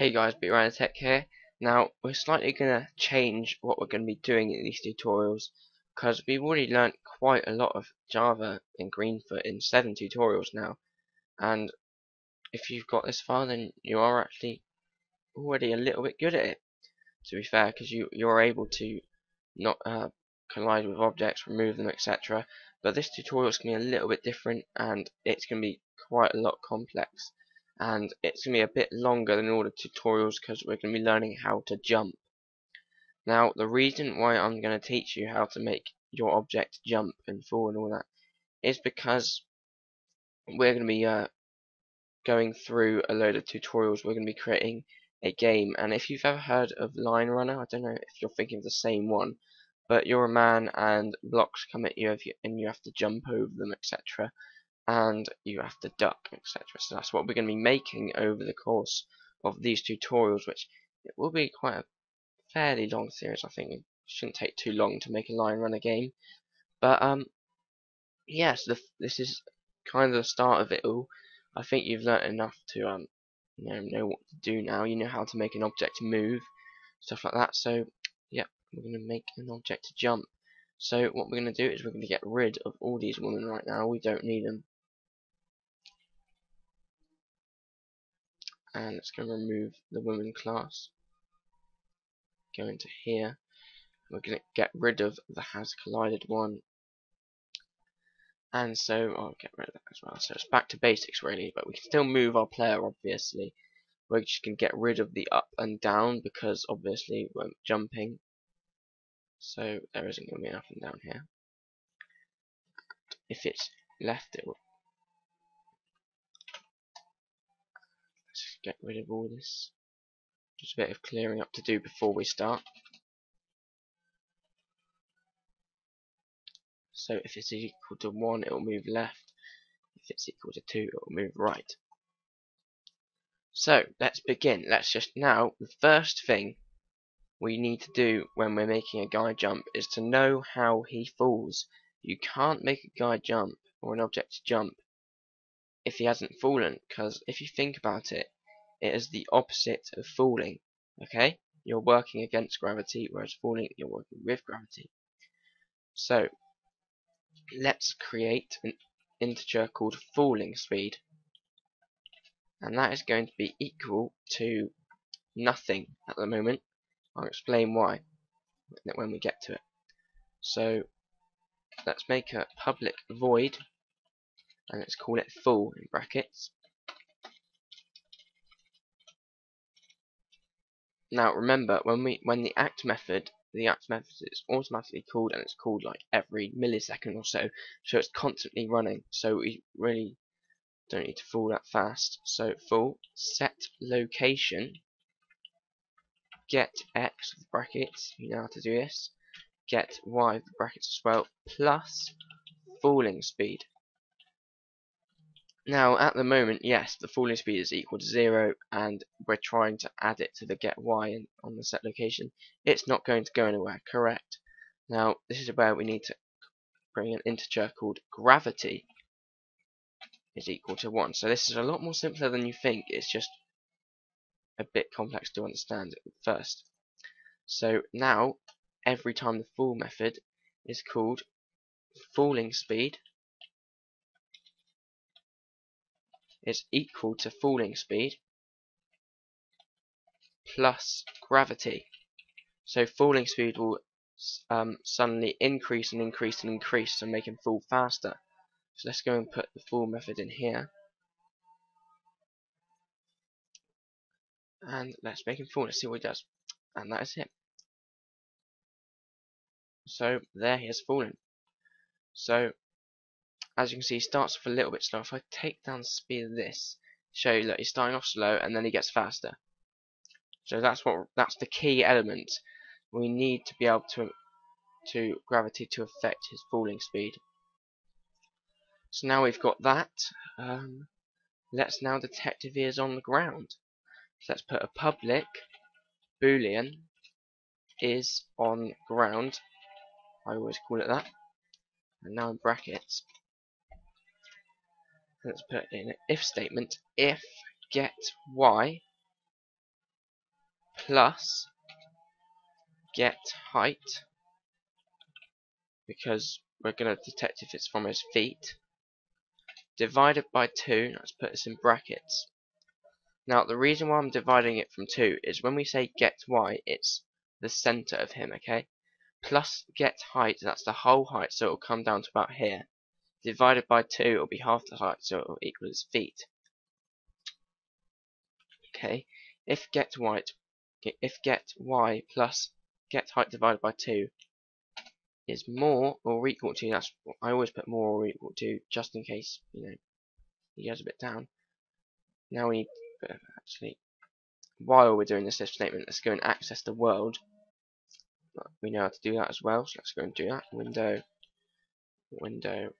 Hey guys, Tech here. Now, we're slightly going to change what we're going to be doing in these tutorials because we've already learnt quite a lot of Java in Greenfoot in 7 tutorials now. And if you've got this far, then you are actually already a little bit good at it, to be fair, because you, you're able to not uh, collide with objects, remove them, etc. But this tutorial is going to be a little bit different and it's going to be quite a lot complex and it's going to be a bit longer than all the tutorials because we're going to be learning how to jump. Now the reason why I'm going to teach you how to make your object jump and fall and all that is because we're going to be uh, going through a load of tutorials. We're going to be creating a game and if you've ever heard of Line Runner, I don't know if you're thinking of the same one, but you're a man and blocks come at you, you and you have to jump over them, etc and you have to duck, etc. So that's what we're going to be making over the course of these tutorials, which it will be quite a fairly long series. I think it shouldn't take too long to make a line runner game. But um, yes, this is kind of the start of it all. I think you've learnt enough to um, you know, know what to do now. You know how to make an object move, stuff like that. So, yeah, we're going to make an object to jump. So what we're going to do is we're going to get rid of all these women right now. We don't need them. And it's going to remove the women class. Go into here. We're going to get rid of the has collided one. And so I'll get rid of that as well. So it's back to basics really but we can still move our player obviously. We're just going to get rid of the up and down because obviously we're jumping. So there isn't going to be an up and down here. If it's left it will get rid of all this. Just a bit of clearing up to do before we start. So if it's equal to 1 it will move left, if it's equal to 2 it will move right. So let's begin. Let's just now, the first thing we need to do when we're making a guy jump is to know how he falls. You can't make a guy jump or an object jump if he hasn't fallen because if you think about it it is the opposite of falling. Okay? You're working against gravity, whereas falling, you're working with gravity. So, let's create an integer called falling speed. And that is going to be equal to nothing at the moment. I'll explain why when we get to it. So, let's make a public void, and let's call it fall in brackets. Now remember, when we when the act method, the act method is automatically called and it's called like every millisecond or so, so it's constantly running. So we really don't need to fall that fast. So fall set location get x with brackets, you know how to do this, get y with brackets as well, plus falling speed. Now, at the moment, yes, the falling speed is equal to 0, and we're trying to add it to the get y on the set location. It's not going to go anywhere, correct. Now, this is where we need to bring an integer called gravity is equal to 1. So this is a lot more simpler than you think, it's just a bit complex to understand at first. So now, every time the fall method is called falling speed is equal to falling speed plus gravity. So falling speed will um, suddenly increase and increase and increase and make him fall faster. So let's go and put the fall method in here. And let's make him fall. Let's see what he does. And that is it. So there he has fallen. So as you can see, he starts off a little bit slow. If I take down the speed of this, show you that he's starting off slow and then he gets faster. So that's what that's the key element. We need to be able to to gravity to affect his falling speed. So now we've got that. Um, let's now detect if he is on the ground. So let's put a public boolean is on ground. I always call it that. And now in brackets let's put in an if statement if get y plus get height because we're going to detect if it's from his feet divided by 2 let's put this in brackets. Now the reason why I'm dividing it from 2 is when we say get y it's the center of him okay? Plus get height that's the whole height so it'll come down to about here divided by 2 it'll be half the height so it'll equal his feet okay if get white, if get y plus get height divided by 2 is more or equal to, that's I always put more or equal to, just in case, you know, he goes a bit down. Now we need, actually, while we're doing this if statement, let's go and access the world. We know how to do that as well, so let's go and do that. Window, window,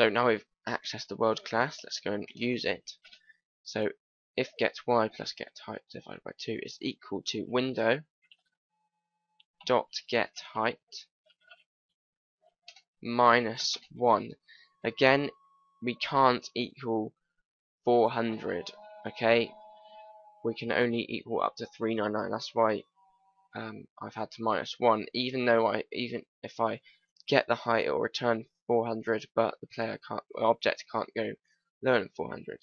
So now we've accessed the world class, let's go and use it. So if get y plus get height divided by 2 is equal to window dot get height minus 1. Again, we can't equal 400, okay? We can only equal up to 399. That's why um, I've had to minus 1. Even though I, even if I get the height, it will return 400, but the player can't, object can't go lower than 400.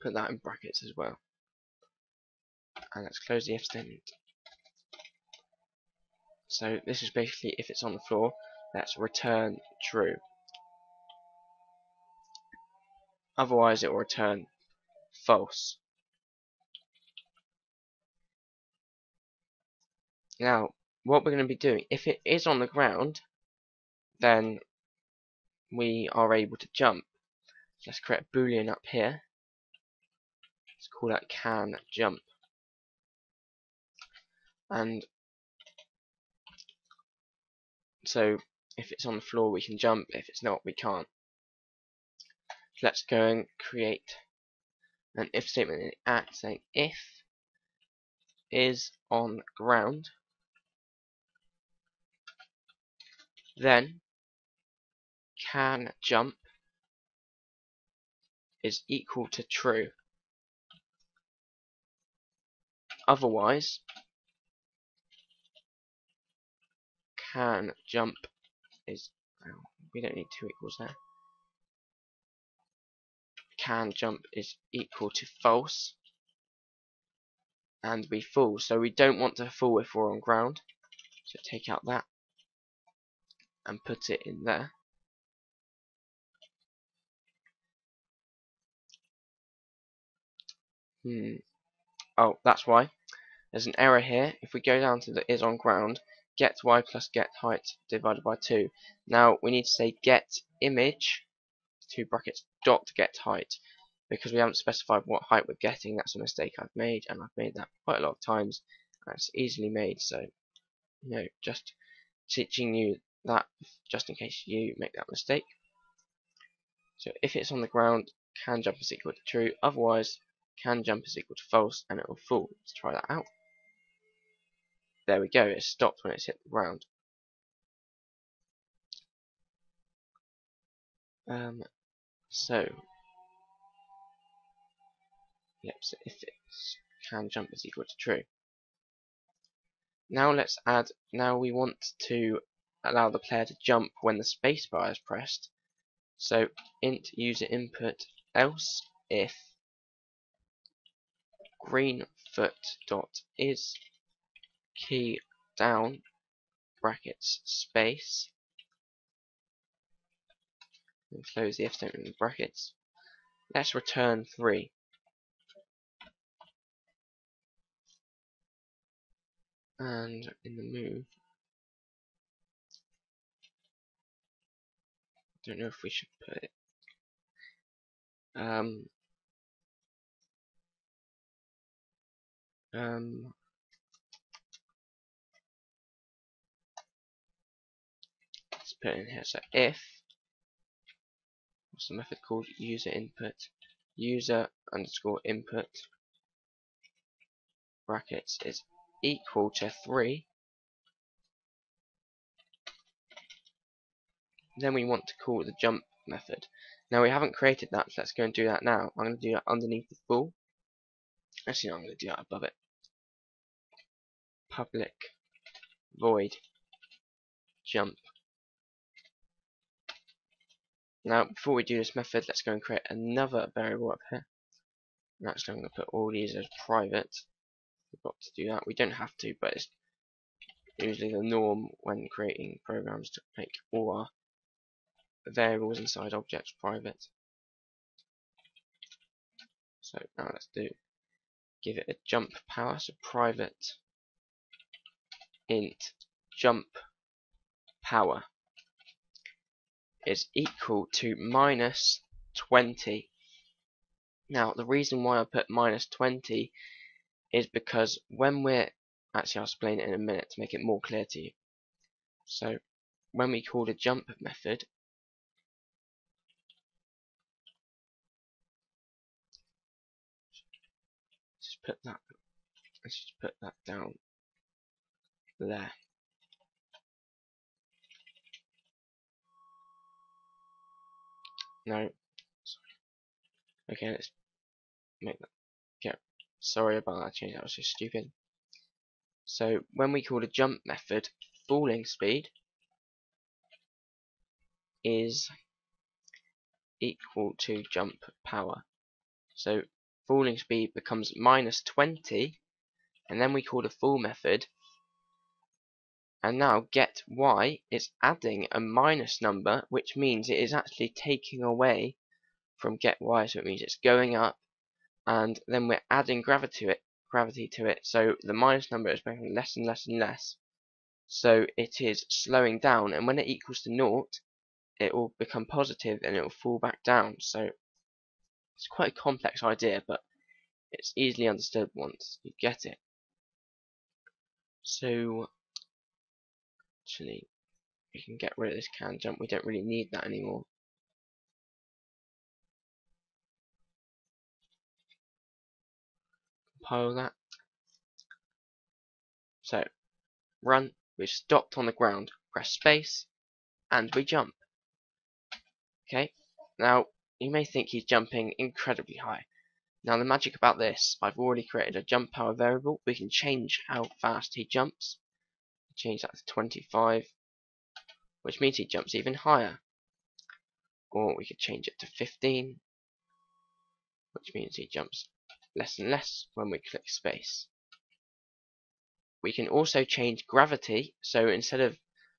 Put that in brackets as well. And let's close the if statement. So this is basically if it's on the floor, let's return true. Otherwise it will return false. Now, what we're going to be doing, if it is on the ground, then we are able to jump. Let's create a boolean up here. Let's call that can jump. And so if it's on the floor we can jump, if it's not we can't. So let's go and create an if statement in act saying if is on ground then can jump is equal to true. Otherwise, can jump is, we don't need two equals there. Can jump is equal to false and we fall. So we don't want to fall if we're on ground. So take out that and put it in there. Hmm. Oh, that's why. There's an error here. If we go down to the is on ground, get y plus get height divided by 2. Now we need to say get image, two brackets, dot get height. Because we haven't specified what height we're getting, that's a mistake I've made, and I've made that quite a lot of times. And it's easily made, so, you know, just teaching you that just in case you make that mistake. So if it's on the ground, can jump is equal to true, otherwise can jump is equal to false and it will fall. Let's try that out. There we go, it stopped when it's hit the ground. Um, so, yep, so if it's can jump is equal to true. Now let's add, now we want to allow the player to jump when the spacebar is pressed. So int user input else if greenfoot dot is key down brackets space and close the if statement in brackets. Let's return three. And in the move, I don't know if we should put it. Um, um, let's put in here. So if what's the method called? User input user underscore input brackets is equal to three then we want to call the jump method. Now we haven't created that, so let's go and do that now. I'm going to do that underneath the fall. Actually, no, I'm going to do that above it. Public void jump. Now, before we do this method, let's go and create another variable up here. And actually, I'm going to put all these as private. We've got to do that. We don't have to, but it's usually the norm when creating programs to make all our variables inside objects private. So now let's do give it a jump power, so private int jump power is equal to minus 20. Now the reason why I put minus 20 is because when we're actually I'll explain it in a minute to make it more clear to you. So when we call the jump method put that let's just put that down there. No. Sorry. Okay, let's make that. Yeah, sorry about that change. That was just stupid. So when we call the jump method, falling speed is equal to jump power. So falling speed becomes minus 20 and then we call the fall method and now get y is adding a minus number which means it is actually taking away from get y so it means it's going up and then we're adding gravity to it gravity to it. So the minus number is becoming less and less and less. So it is slowing down and when it equals to naught it will become positive and it will fall back down. So it's quite a complex idea but it's easily understood once you get it. So actually we can get rid of this can jump we don't really need that anymore. Compile that. So run. We've stopped on the ground. Press space. And we jump. Okay. Now you may think he's jumping incredibly high. Now the magic about this I've already created a jump power variable. We can change how fast he jumps change that to 25 which means he jumps even higher. Or we could change it to 15 which means he jumps less and less when we click space. We can also change gravity so instead of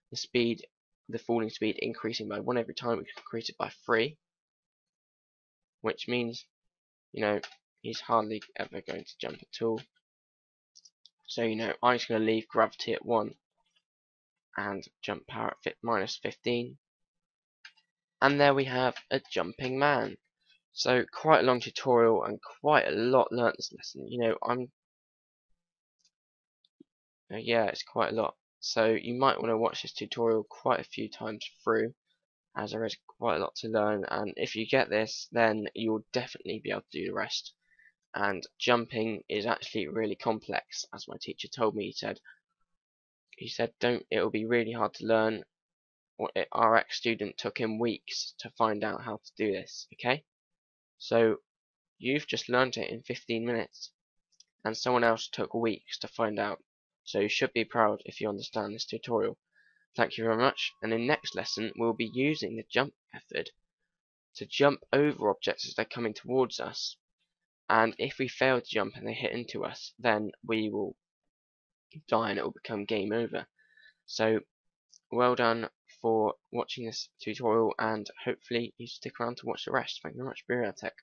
the speed the falling speed increasing by one every time we can increase it by three which means you know he's hardly ever going to jump at all. So you know I'm just going to leave gravity at 1 and jump power at minus 15 and there we have a jumping man. So quite a long tutorial and quite a lot learnt this lesson you know I'm uh, yeah it's quite a lot. So you might want to watch this tutorial quite a few times through as there is quite a lot to learn and if you get this then you'll definitely be able to do the rest. And jumping is actually really complex as my teacher told me he said he said don't it will be really hard to learn. What eh, our ex student took him weeks to find out how to do this okay? So you've just learned it in 15 minutes. And someone else took weeks to find out. So you should be proud if you understand this tutorial. Thank you very much. And in next lesson we'll be using the jump method to jump over objects as they're coming towards us. And if we fail to jump and they hit into us then we will die and it will become game over. So well done for watching this tutorial and hopefully you stick around to watch the rest. Thank you very much, Tech.